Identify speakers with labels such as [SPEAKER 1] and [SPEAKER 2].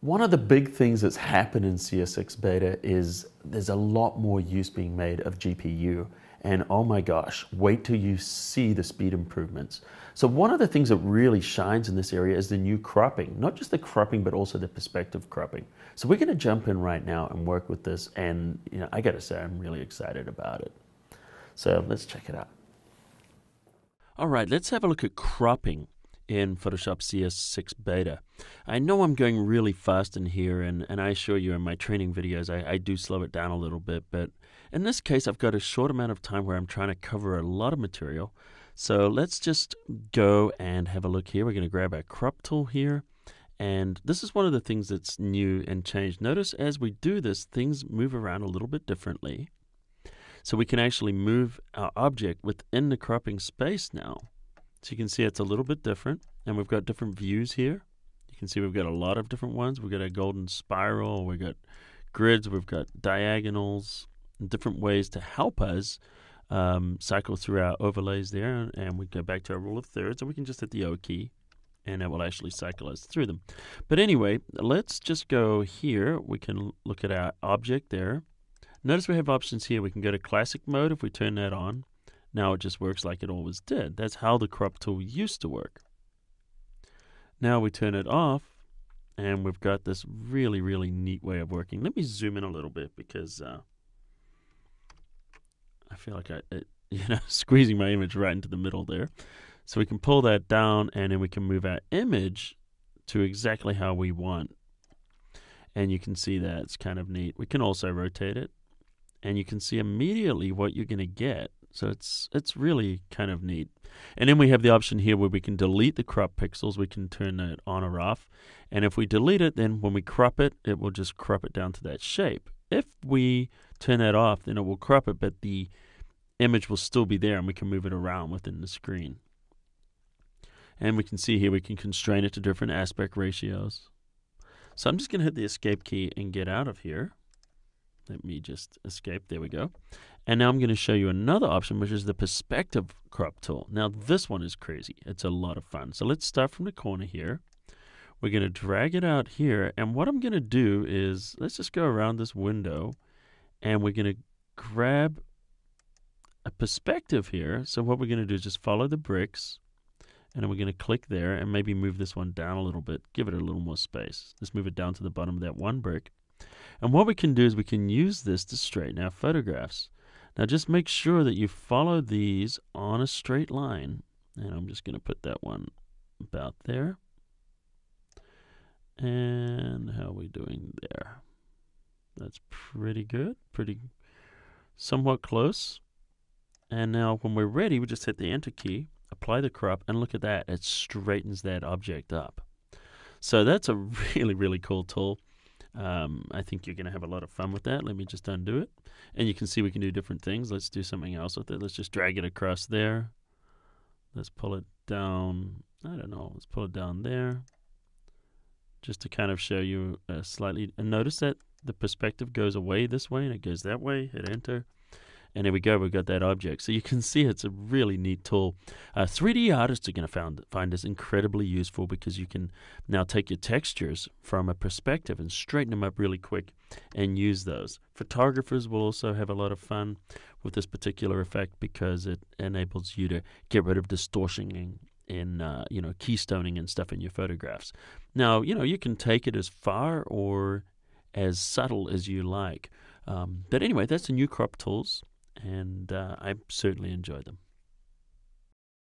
[SPEAKER 1] One of the big things that's happened in CS6 beta is there's a lot more use being made of GPU. And oh my gosh, wait till you see the speed improvements. So one of the things that really shines in this area is the new cropping, not just the cropping, but also the perspective cropping. So we're going to jump in right now and work with this. And you know, I got to say, I'm really excited about it. So let's check it out.
[SPEAKER 2] All right, let's have a look at cropping in Photoshop CS6 Beta. I know I'm going really fast in here, and, and I assure you in my training videos I, I do slow it down a little bit, but in this case I've got a short amount of time where I'm trying to cover a lot of material. So let's just go and have a look here. We're going to grab our crop tool here. And this is one of the things that's new and changed. Notice as we do this, things move around a little bit differently. So we can actually move our object within the cropping space now. So you can see it's a little bit different, and we've got different views here. You can see we've got a lot of different ones. We've got a golden spiral, we've got grids, we've got diagonals, different ways to help us um, cycle through our overlays there. And we go back to our rule of thirds, and we can just hit the O key, and it will actually cycle us through them. But anyway, let's just go here. We can look at our object there. Notice we have options here. We can go to classic mode if we turn that on. Now it just works like it always did. That's how the crop tool used to work. Now we turn it off, and we've got this really, really neat way of working. Let me zoom in a little bit because uh, I feel like I, it, you know, squeezing my image right into the middle there. So we can pull that down, and then we can move our image to exactly how we want. And you can see that it's kind of neat. We can also rotate it, and you can see immediately what you're going to get so it's it's really kind of neat. And then we have the option here where we can delete the crop pixels. We can turn it on or off. And if we delete it, then when we crop it, it will just crop it down to that shape. If we turn that off, then it will crop it, but the image will still be there and we can move it around within the screen. And we can see here we can constrain it to different aspect ratios. So I'm just going to hit the escape key and get out of here. Let me just escape. There we go. And now I'm going to show you another option, which is the perspective crop tool. Now, this one is crazy. It's a lot of fun. So let's start from the corner here. We're going to drag it out here. And what I'm going to do is, let's just go around this window. And we're going to grab a perspective here. So what we're going to do is just follow the bricks. And then we're going to click there and maybe move this one down a little bit. Give it a little more space. Let's move it down to the bottom of that one brick. And what we can do is we can use this to straighten our photographs. Now just make sure that you follow these on a straight line. And I'm just going to put that one about there. And how are we doing there? That's pretty good. Pretty somewhat close. And now when we're ready, we just hit the enter key, apply the crop, and look at that. It straightens that object up. So that's a really, really cool tool. Um, I think you're going to have a lot of fun with that. Let me just undo it. And you can see we can do different things. Let's do something else with it. Let's just drag it across there. Let's pull it down. I don't know. Let's pull it down there. Just to kind of show you a slightly. And notice that the perspective goes away this way and it goes that way. Hit enter. And there we go, we've got that object. So you can see it's a really neat tool. Uh, 3D artists are going to find, find this incredibly useful because you can now take your textures from a perspective and straighten them up really quick and use those. Photographers will also have a lot of fun with this particular effect because it enables you to get rid of distortion in, uh, you know keystoning and stuff in your photographs. Now you know you can take it as far or as subtle as you like. Um, but anyway, that's the new crop tools and uh, I certainly enjoy them.